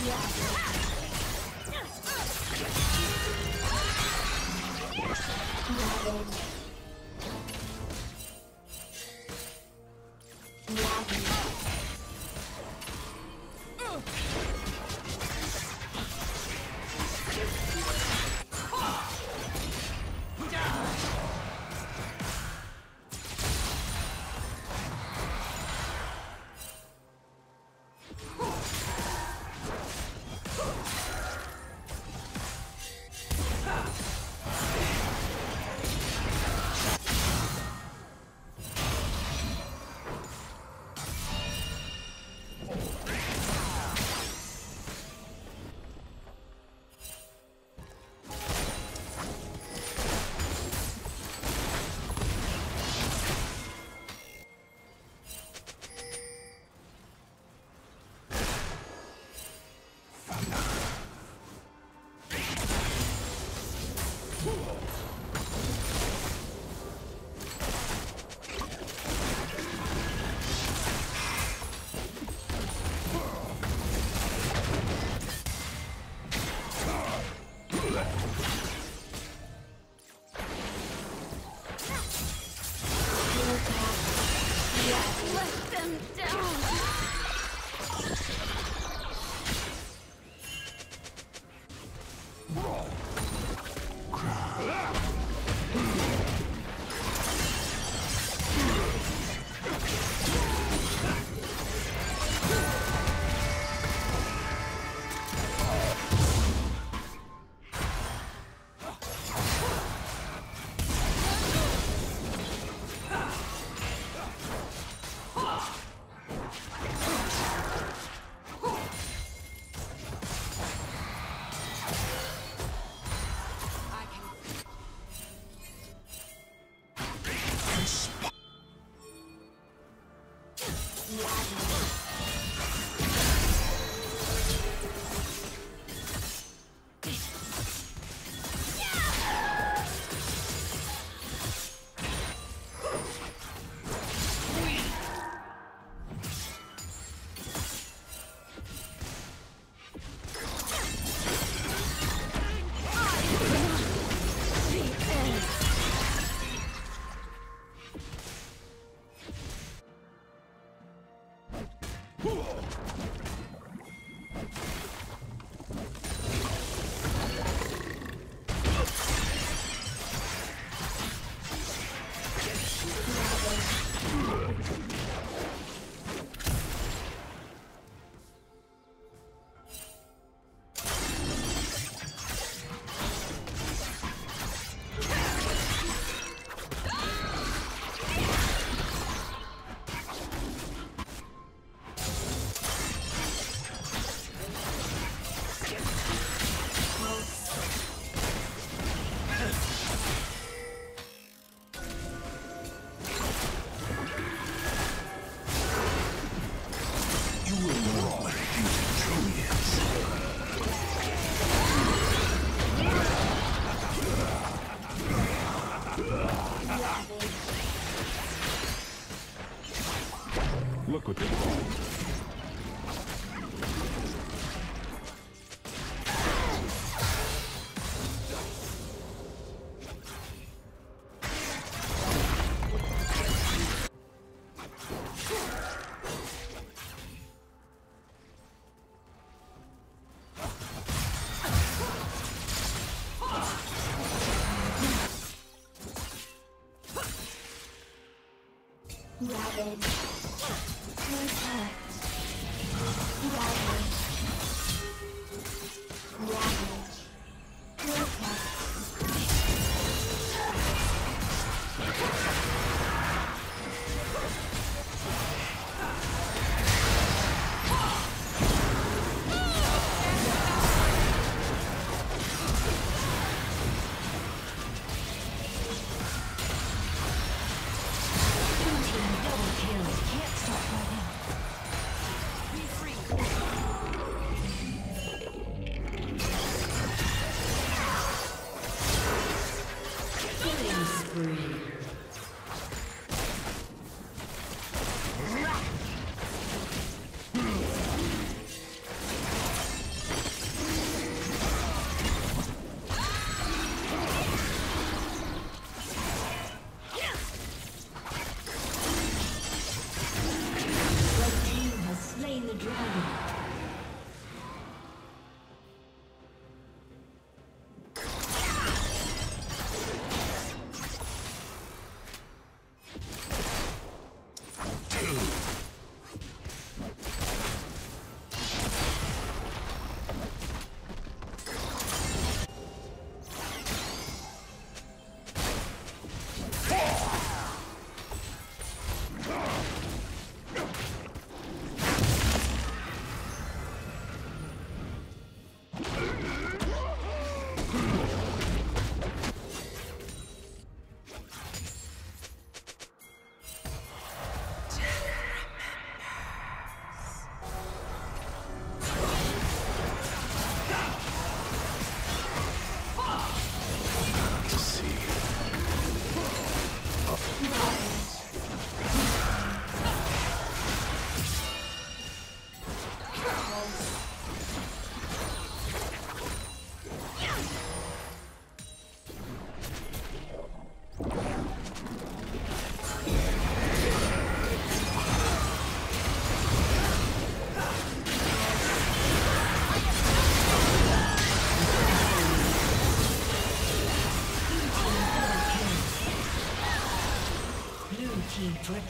Ravage.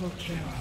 Triple kill.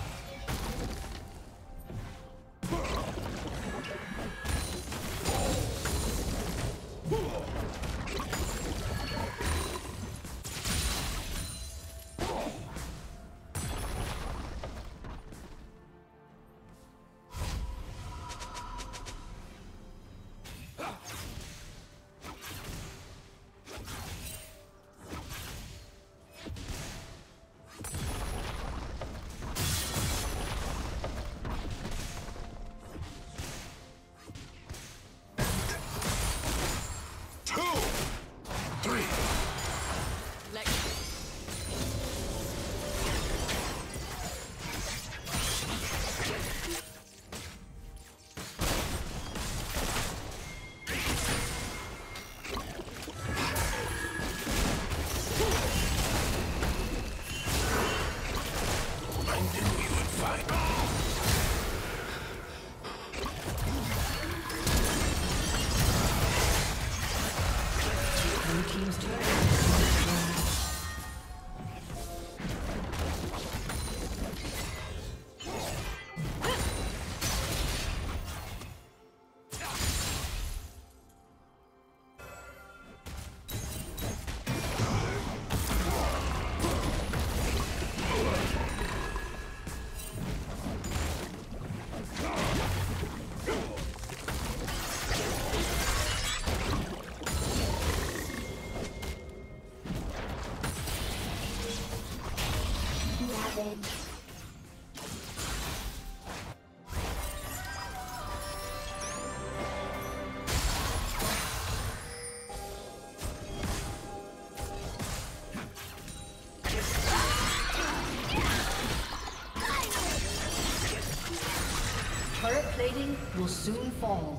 Fall.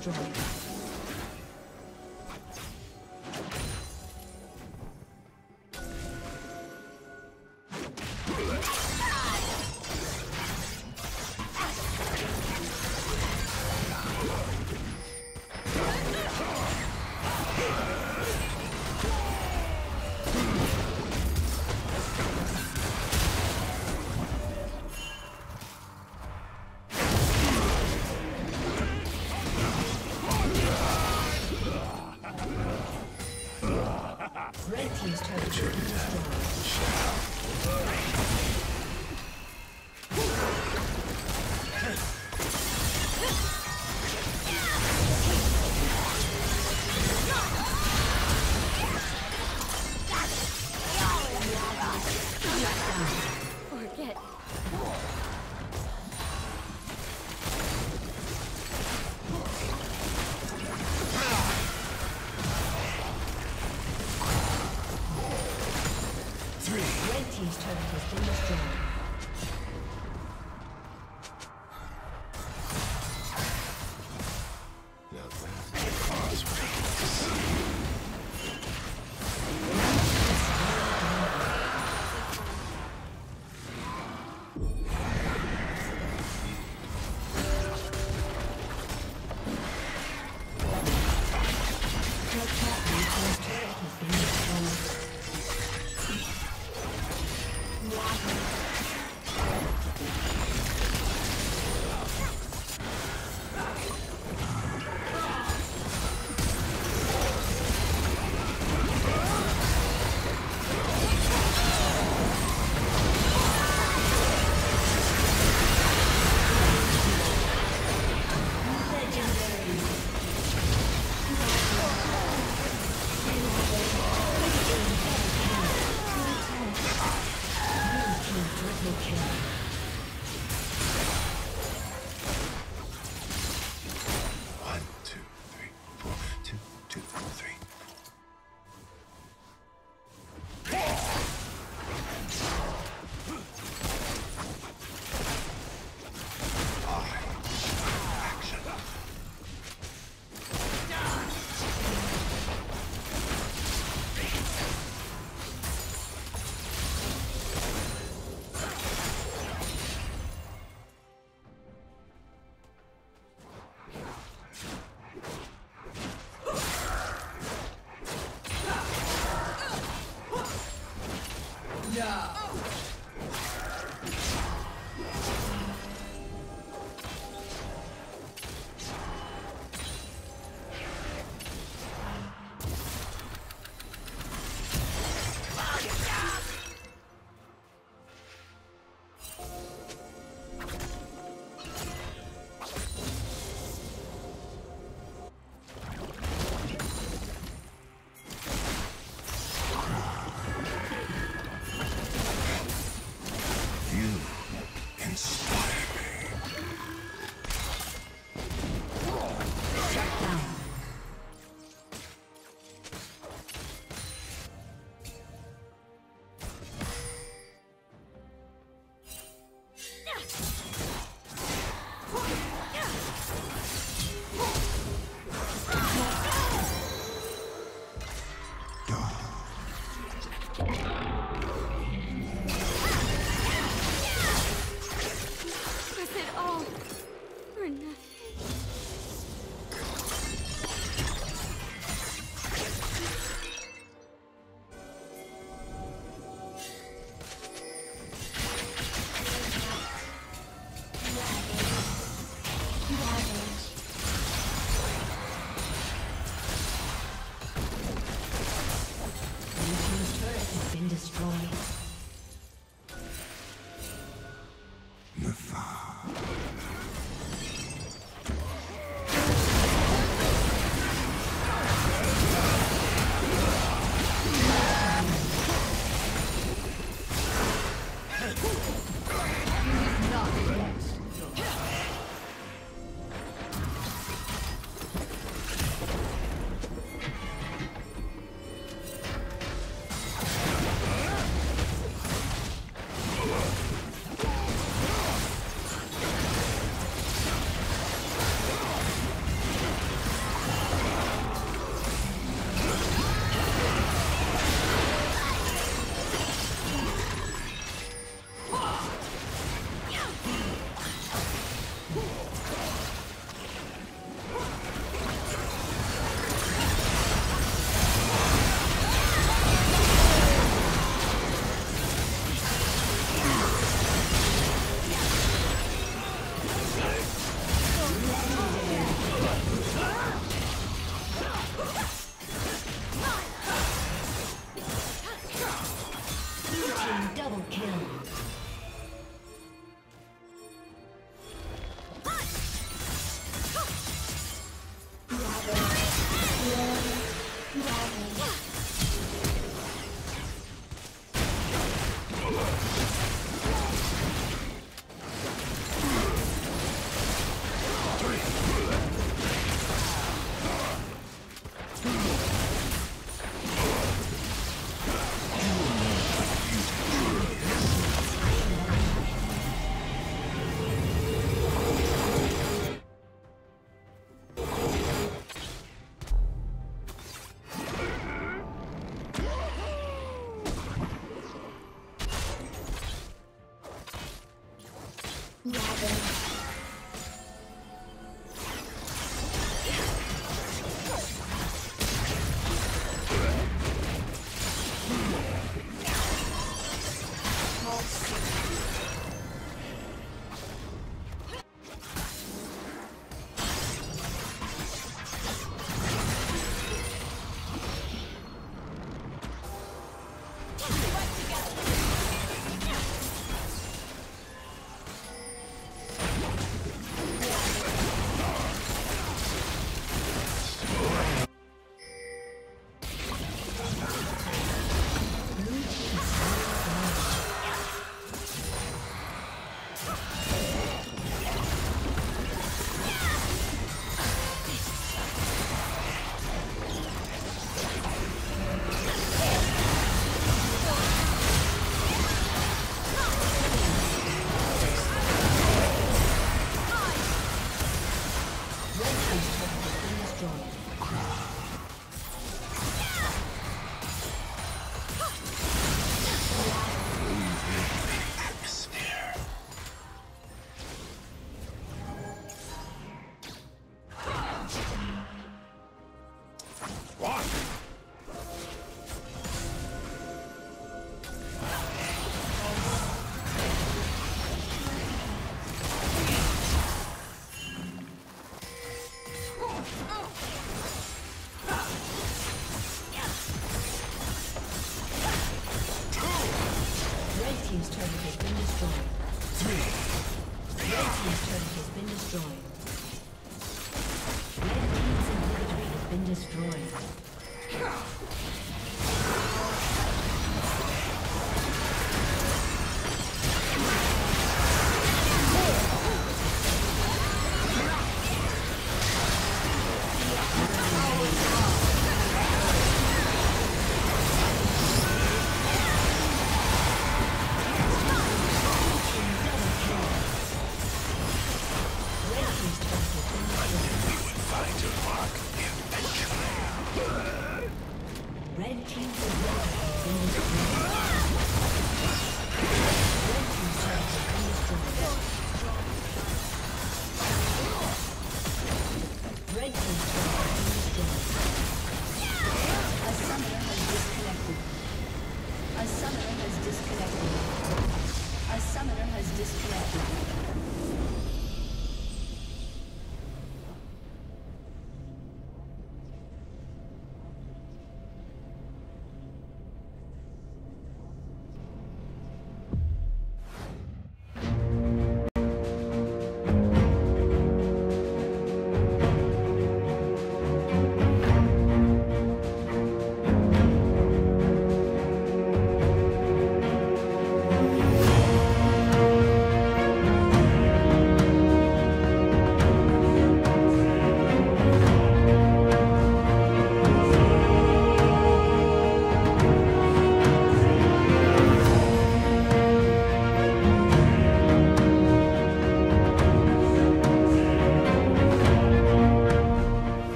Destroyed. has been destroyed.